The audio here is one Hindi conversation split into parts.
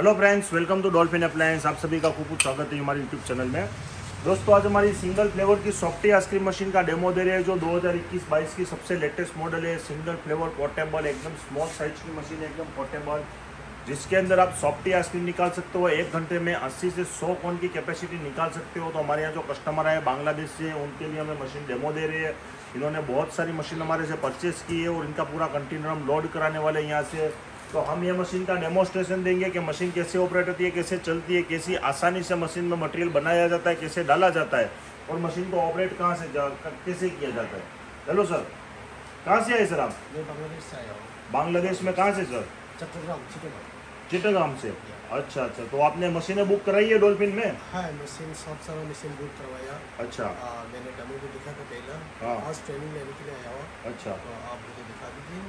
Hello friends welcome to Dolphin Appliance आप सभी का खूब खूब स्वागत है हमारे यूट्यूब चैनल में। दोस्तों, आज हमारी सिंगल फ्लेवर की सॉफ्टी आइसक्रीम मशीन का डेमो दे रहे हैं, जो 2021-22 की सबसे लेटेस्ट मॉडल है। सिंगल फ्लेवर पोर्टेबल एकदम स्मॉल साइज़ की मशीन है एकदम पोर्टेबल जिसके अंदर आप सॉफ्टी आइसक्रीम निकाल सकते हो। एक घंटे में 80 से सौ कौन की कैपेसिटी निकाल सकते हो। तो हमारे यहाँ जो कस्टमर आए, बांग्लादेश से, उनके लिए हमें मशीन डेमो दे रही है। इन्होंने बहुत सारी मशीन हमारे से परचेस की है और इनका पूरा कंटेनर हम लोड कराने वाले यहाँ से। तो हम ये मशीन का डेमोस्ट्रेशन देंगे कि मशीन कैसे ऑपरेट होती है कैसे चलती है कैसी आसानी से मशीन में मटेरियल बनाया जाता है कैसे डाला जाता है और मशीन को ऑपरेट कहाँ से कैसे किया जाता है। हेलो सर कहाँ से आए सर आप? बांग्लादेश से आया बांग्लादेश में कहाँ से सर? चट्टग्राम से। अच्छा अच्छा तो आपने मशीनें बुक कराई है डॉल्फिन में? हाँ मशीन सब सारा मशीन बुक करवाया। अच्छा। आ, मैंने डेमो भी दिखा था पहला। हाँ। आज ट्रेनिंग लेने के लिए आया हूँ। अच्छा। तो आप मुझे दिखा दीजिए।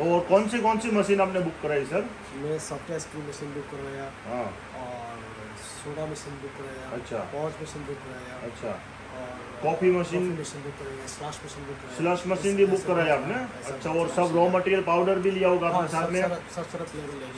और कौन सी कौन सी मशीन आपने बुक कराई सर? मैं soft ice cream machine book करवाया हाँ। और सोडा मशीन बुक कराया अच्छा। पॉच मशीन बुक कराया। अच्छा। Coffee machine. कराया स्लैश मशीन कराया भी बुक कराई आपने? अच्छा और सब रॉ मटेरियल पाउडर भी लिया होगा हाँ, अपने साथ में?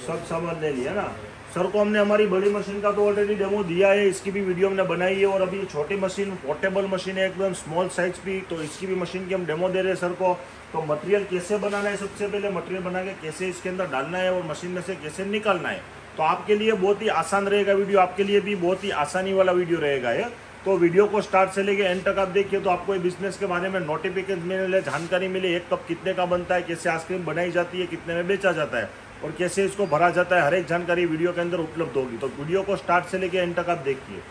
सब सामान ले लिया ना? सर को हमने हमारी बड़ी मशीन का तो ऑलरेडी डेमो दिया है इसकी भी वीडियो हमने बनाई है और अभी छोटी मशीन पोर्टेबल मशीन है एकदम स्मॉल साइज़ भी तो इसकी भी मशीन की हम डेमो दे रहे हैं सर को। तो मटेरियल कैसे बनाना है सबसे पहले? मटेरियल बना के कैसे इसके अंदर डालना है और मशीन में से कैसे निकालना है? तो आपके लिए बहुत ही आसान रहेगा वीडियो आपके लिए भी बहुत ही आसानी वाला वीडियो रहेगा ये। तो वीडियो को स्टार्ट से लेके एंड तक आप देखिए तो आपको बिज़नेस के बारे में नोटिफिकेशन मिले जानकारी मिले एक कप कितने का बनता है, कैसे आइसक्रीम बनाई जाती है, कितने में बेचा जाता है और कैसे इसको भरा जाता है, हर एक जानकारी वीडियो के अंदर उपलब्ध होगी। तो वीडियो को स्टार्ट से लेके एंड तक आप देखिए।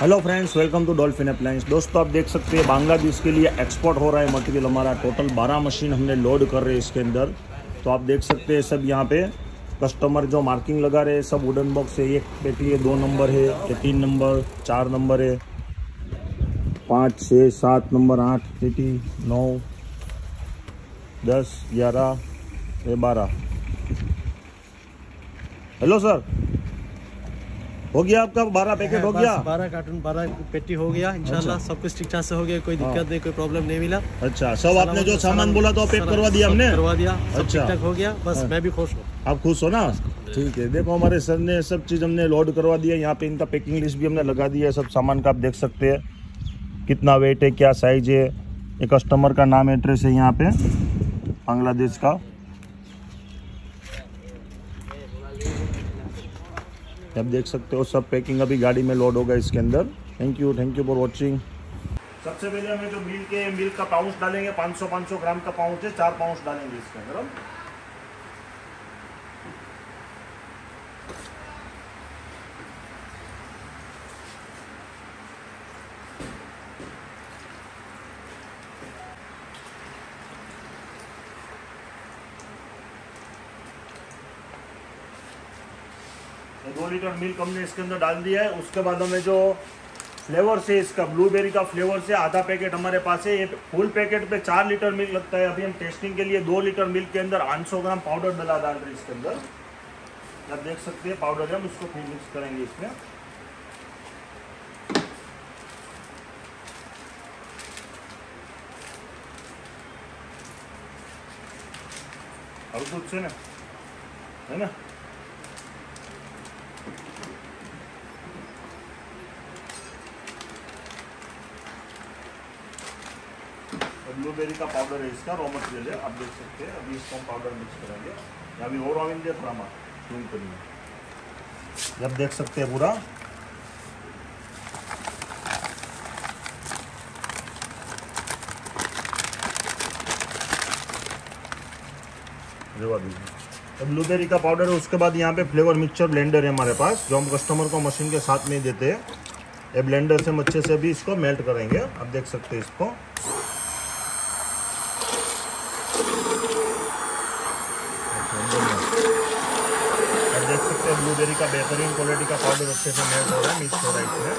Hello friends welcome to Dolphin Appliance दोस्तों, आप देख सकते हैं बांग्लादेश के लिए एक्सपोर्ट हो रहा है मटेरियल हमारा टोटल 12 मशीन हमने लोड कर रहे हैं इसके अंदर। तो आप देख सकते हैं सब यहाँ पे। कस्टमर जो मार्किंग लगा रहे सब वुडन बॉक्स है एक पेटी है दो नंबर है ये तीन नंबर चार नंबर है पाँच छः सात नंबर आठ पेटी नौ दस ग्यारह ये बारह। हेलो सर हो गया आपका बारह पैकेट हो गया? बारह कार्टून बारह पेटी हो गया इंशाल्लाह सब कुछ ठीक ठाक से हो गया कोई दिक्कत नहीं कोई प्रॉब्लम नहीं मिला। अच्छा सब आपने जो सामान बोला तो पैक करवा दिया हमने? करवा दिया अच्छा। ठीक ठाक हो गया बस मैं भी खुश हूँ। आप खुश हो ना? ठीक है, देखो हमारे सर ने सब चीज़ हमने लोड करवा दिया, यहाँ पे इनका पैकिंग लिस्ट भी हमने लगा दिया है, सब सामान का आप देख सकते हैं। कितना वेट है, क्या साइज़ है ये कस्टमर का नाम एड्रेस है यहाँ पे, बांग्लादेश का। आप देख सकते हो, सब पैकिंग अभी गाड़ी में लोड होगा इसके अंदर। Thank you thank you for watching सबसे पहले हमें जो मिल्क है मिल्क का पाउच डालेंगे 500 500 ग्राम का पाउच है, चार पाउच डालेंगे इसके अंदर हम। दो लीटर मिल्क हमने इसके अंदर डाल दिया है। उसके बाद हमें जो फ्लेवर से, इसका ब्लूबेरी का फ्लेवर से आधा पैकेट हमारे पास है। ये फुल पैकेट पे चार लीटर मिल्क लगता है। अभी हम टेस्टिंग के लिए दो लीटर मिल्क के अंदर 800 ग्राम पाउडर डला डाल रहे इसके अंदर। आप देख सकते हैं पाउडर हम उसको फिर मिक्स करेंगे इसमें। और कुछ है ना? है ना? ब्लूबेरी का पाउडर है इसका रॉ मटेरियल है। आप देख सकते हैं, अभी इसको हम पाउडर मिक्स करेंगे। अभी और ऑविन दे थोड़ा क्लीन करेंगे। जब देख सकते हैं पूरा। तो ब्लूबेरी का पाउडर है, उसके बाद यहाँ पे फ्लेवर मिक्सचर ब्लेंडर है हमारे पास, जो हम कस्टमर को मशीन के साथ में देते हैं। ये ब्लेंडर से हम अच्छे से भी इसको मेल्ट करेंगे। आप देख सकते हैं इसको। आप देख सकते हैं ब्लूबेरी का बेहतरीन क्वालिटी का पाउडर अच्छे से मेल्ट हो रहा है मिक्स हो रहा है इसमें।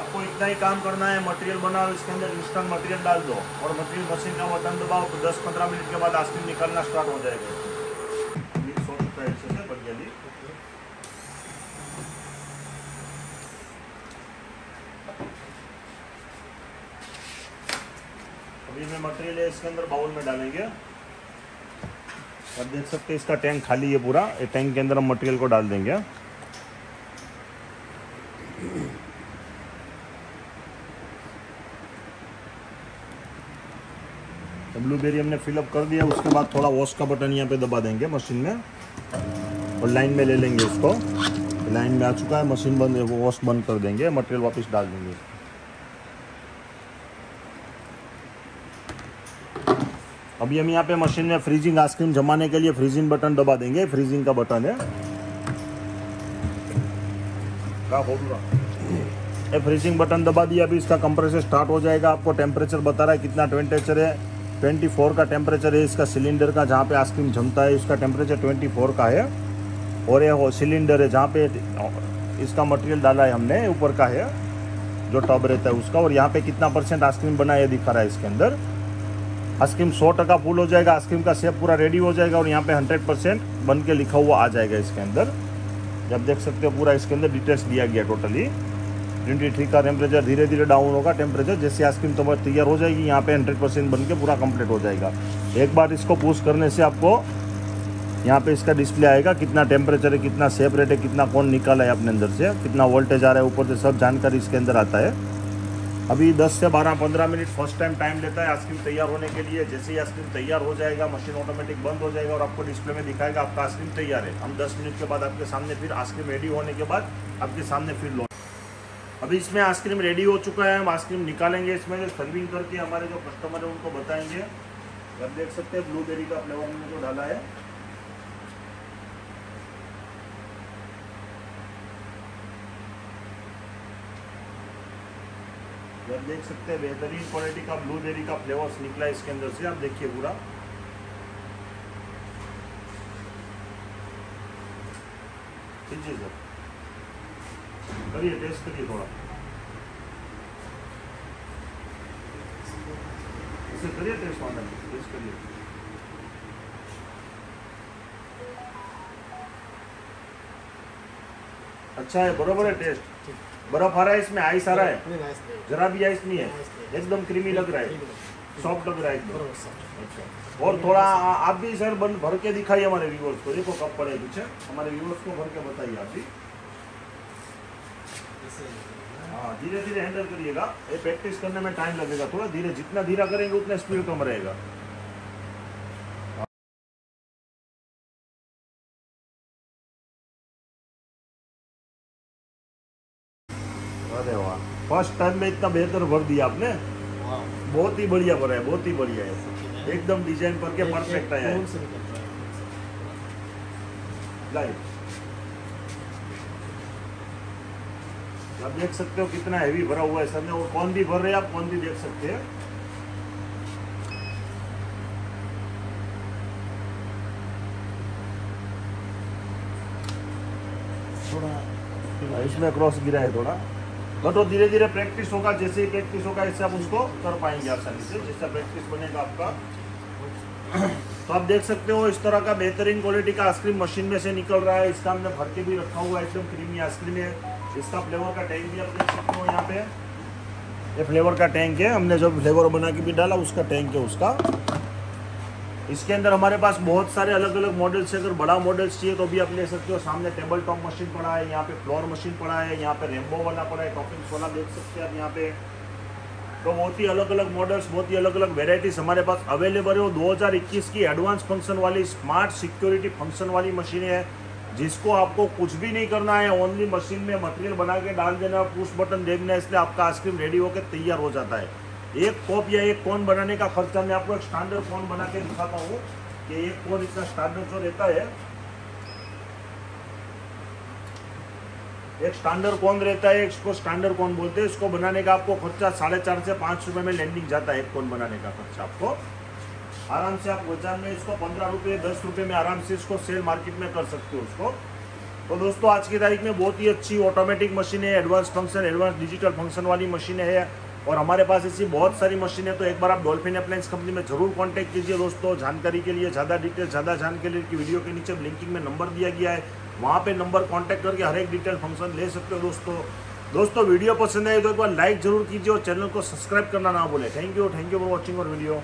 आपको इतना ही काम करना है मटेरियल बनाओ, इसके अंदर इंस्टेंट मटेरियल डाल दो और मटेरियल मशीन का बटन दबाओ तो 10-15 मिनट के बाद आइसक्रीम निकलना स्टार्ट हो जाएगा मिक्स हो चुका है अच्छे से बढ़िया जी अभी मैं मटेरियल है इसके अंदर बाउल में डालेंगे। आप देख सकते हैं इसका टैंक खाली है पूरा। ये टैंक के अंदर हम मटेरियल को डाल देंगे। तो ब्लूबेरी हमने फिलअप कर दिया, उसके बाद थोड़ा वॉश का बटन यहाँ पे दबा देंगे मशीन में। और लाइन में ले लेंगे उसको। लाइन में आ चुका है मशीन बंद वॉश बंद कर देंगे मटेरियल वापस डाल देंगे। अभी हम यहाँ पे मशीन में फ्रीजिंग आइसक्रीम जमाने के लिए फ्रीजिंग बटन दबा देंगे। फ्रीजिंग का बटन है। ये फ्रीजिंग बटन दबा दिया। अभी इसका कंप्रेसर स्टार्ट हो जाएगा। आपको टेम्परेचर बता रहा है कितना टेम्परेचर है। 24 का टेम्परेचर है इसका सिलेंडर का, जहाँ पे आइसक्रीम जमता है। इसका टेम्परेचर 24 का है। और ये सिलेंडर है, जहाँ पे इसका मटेरियल डाला है हमने, ऊपर का है, जो टब रहता है उसका। और यहाँ पे कितना परसेंट आइसक्रीम बना है दिखा रहा है इसके अंदर। आइसक्रीम सौ टका फुल हो जाएगा, आइसक्रीम का शेप पूरा रेडी हो जाएगा और यहाँ पे हंड्रेड परसेंट बन के लिखा हुआ आ जाएगा इसके अंदर। जब देख सकते हो पूरा इसके अंदर डिटेल्स दिया गया टोटली ट्वेंटी थ्री का टेम्परेचर धीरे धीरे डाउन होगा टेम्परेचर जैसे आइसक्रीम तो तैयार हो जाएगी, यहाँ पे हंड्रेड परसेंट बन के पूरा कंप्लीट हो जाएगा। एक बार इसको पुश करने से आपको यहाँ पे इसका डिस्प्ले आएगा, कितना टेम्परेचर है, कितना सेप रेट है, कितना कौन निकाला है अपने अंदर से, कितना वोल्टेज आ रहा है, ऊपर से सब जानकारी इसके अंदर आता है। अभी 10 से 12 15 मिनट फ़र्स्ट टाइम टाइम लेता है आइसक्रीम तैयार होने के लिए। जैसे ही आइसक्रीम तैयार हो जाएगा मशीन ऑटोमेटिक बंद हो जाएगा और आपको डिस्प्ले में दिखाएगा आपका आइसक्रीम तैयार है। हम 10 मिनट के बाद आपके सामने फिर आइसक्रीम रेडी होने के बाद आपके सामने फिर लो अभी इसमें आइसक्रीम रेडी हो चुका है। हम आइसक्रीम निकालेंगे इसमें। से सर्विंग करके हमारे जो कस्टमर है, उनको बताएँगे। आप देख सकते हैं ब्लूबेरी का फ्लेवर हमने जो डाला है। आप देख सकते हैं, बेहतरीन क्वालिटी का ब्लूबेरी का फ्लेवर्स निकला है इसके अंदर से। आप देखिए पूरा। कीजिए सर। करिए टेस्ट करिए थोड़ा। इसे करिए टेस्ट वाला टेस्ट करिए। अच्छा है, बराबर है टेस्ट बर्फ़ आ रहा है इसमें आइस आ रहा है। जरा भी आइस नहीं है। एकदम क्रीमी लग रहा है। सॉफ्ट लग रहा है एकदम। अच्छा। और थोड़ा आप भी सर बन भर के दिखाइए हमारे व्यूवर्स को। देखो कब पड़े पीछे हमारे व्यूवर्स को भर के बताइए आप भी। हाँ धीरे धीरे हैंडल करिएगा। ये प्रैक्टिस करने में टाइम लगेगा थोड़ा। धीरे जितना धीरा करेंगे उतना स्पीड कम रहेगा। अरे वाह। फ़र्स्ट टाइम में इतना बेहतर भर दिया आपने? बहुत ही बढ़िया भरा है बहुत ही बढ़िया है। एकदम डिज़ाइन करके परफेक्ट आया है। आप देख सकते हो कितना हैवी भरा हुआ है सर ने और कौन भी भर रहे हैं आप कौन भी देख सकते हैं। थोड़ा इसमें क्रॉस गिरा है थोड़ा। बट वो धीरे धीरे प्रैक्टिस होगा, जैसे ही प्रैक्टिस होगा इससे आप उसको कर पाएँगे आसानी से, जैसा प्रैक्टिस बनेगा आपका। तो आप देख सकते हो इस तरह का बेहतरीन क्वालिटी का आइसक्रीम मशीन में से निकल रहा है। इसका हमने भर के भी रखा हुआ है, एकदम क्रीमी आइसक्रीम है। इसका फ्लेवर का टैंक भी आप देख सकते हो यहाँ पे। ये फ्लेवर का टैंक है। हमने जो फ्लेवर बना के भी डाला, उसका टैंक है उसका। इसके अंदर हमारे पास बहुत सारे अलग अलग मॉडल्स है। अगर बड़ा मॉडल्स चाहिए तो भी आप ले सकते हो। सामने टेबल टॉप मशीन पड़ा है, यहाँ पे फ्लोर मशीन पड़ा है, यहाँ पे रेम्बो वाला पड़ा है टॉपिंग्स वाला देख सकते हैं आप यहाँ पे। तो बहुत ही अलग अलग मॉडल्स बहुत ही अलग अलग वेराइटीज हमारे पास अवेलेबल है। वो 2021 की एडवांस फ़ंक्शन वाली स्मार्ट सिक्योरिटी फ़ंक्शन वाली मशीन है, जिसको आपको कुछ भी नहीं करना है। ओनली मशीन में मटेरियल बना के डाल देना पुश बटन देखना, इसलिए आपका आइसक्रीम रेडी होकर तैयार हो जाता है। एक कॉप या एक कोन बनाने का खर्चा मैं आपको एक स्टैंडर्ड कोन बना के दिखाता हूँ कि एक कोन इतना स्टैंडर्ड जो रहता है। एक स्टैंडर्ड कौन रहता है, इसको स्टैंडर्ड कौन बोलते हैं। इसको बनाने का आपको खर्चा साढ़े चार से पाँच रुपए में लैंडिंग जाता है एक कौन बनाने का खर्चा आपको। आराम से आप बाज़ार में इसको पंद्रह रुपये दस रुपये में आराम से इसको सेल मार्केट में कर सकते हो उसको। तो दोस्तों, आज की तारीख में बहुत ही अच्छी ऑटोमेटिक मशीन है advance function advance digital function वाली मशीन है। और हमारे पास ऐसी बहुत सारी मशीन है तो एक बार आप डॉल्फिन अप्लाइंस कंपनी में ज़रूर कांटेक्ट कीजिए दोस्तों, जानकारी के लिए, ज़्यादा डिटेल ज़्यादा जानकारी की वीडियो के नीचे लिंकिंग में नंबर दिया गया है, वहाँ पे नंबर कांटेक्ट करके हर एक डिटेल फ़ंक्शन ले सकते हो दोस्तों। दोस्तों वीडियो पसंद आए तो एक बार लाइक ज़रूर कीजिए और चैनल को सब्सक्राइब करना ना बोले thank you thank you for watching और वीडियो